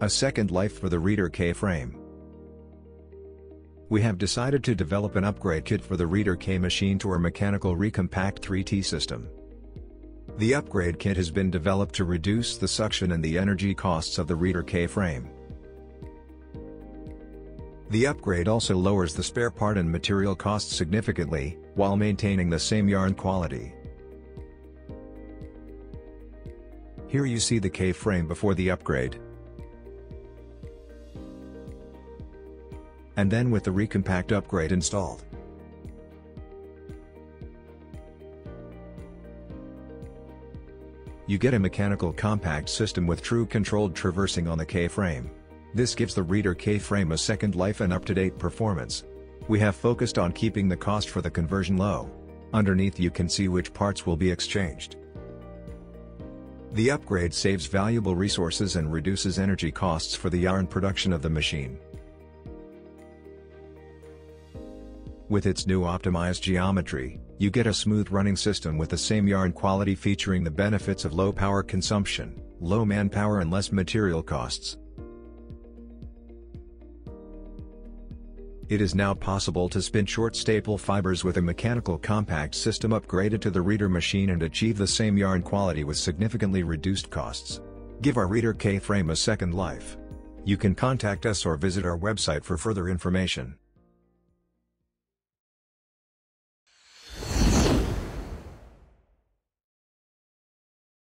A second life for the Rieter K-frame. We have decided to develop an upgrade kit for the Rieter K machine to our mechanical recompact 3T system. The upgrade kit has been developed to reduce the suction and the energy costs of the Rieter K frame. The upgrade also lowers the spare part and material costs significantly, while maintaining the same yarn quality. Here you see the K-frame before the upgrade. And then with the Recompact upgrade installed. You get a mechanical compact system with true controlled traversing on the K-frame. This gives the Rieter K-frame a second life and up-to-date performance. We have focused on keeping the cost for the conversion low. Underneath you can see which parts will be exchanged. The upgrade saves valuable resources and reduces energy costs for the yarn production of the machine. With its new optimized geometry, you get a smooth running system with the same yarn quality featuring the benefits of low power consumption, low manpower and less material costs. It is now possible to spin short staple fibers with a mechanical compact system upgraded to the Rieter machine and achieve the same yarn quality with significantly reduced costs. Give our Rieter K-frame a second life. You can contact us or visit our website for further information.